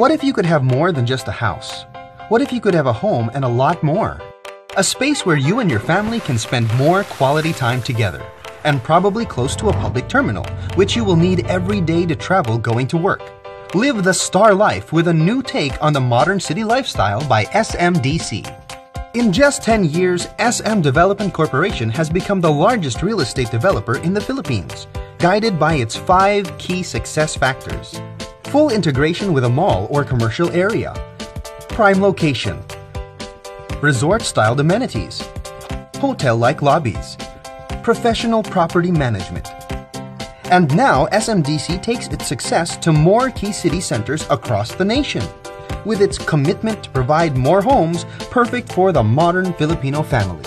What if you could have more than just a house? What if you could have a home and a lot more? A space where you and your family can spend more quality time together, and probably close to a public terminal, which you will need every day to travel going to work. Live the star life with a new take on the modern city lifestyle by SMDC. In just 10 years, SM Development Corporation has become the largest real estate developer in the Philippines, guided by its five key success factors. Full integration with a mall or commercial area. Prime location. Resort-styled amenities. Hotel-like lobbies. Professional property management. And now SMDC takes its success to more key city centers across the nation with its commitment to provide more homes perfect for the modern Filipino family.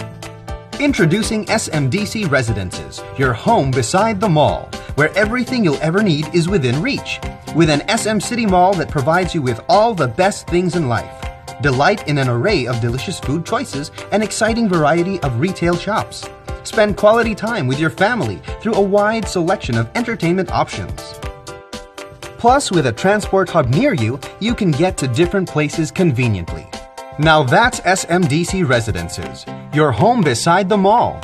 Introducing SMDC Residences, your home beside the mall, where everything you'll ever need is within reach. With an SM City Mall that provides you with all the best things in life. Delight in an array of delicious food choices and exciting variety of retail shops. Spend quality time with your family through a wide selection of entertainment options. Plus, with a transport hub near you, you can get to different places conveniently. Now that's SMDC Residences, your home beside the mall.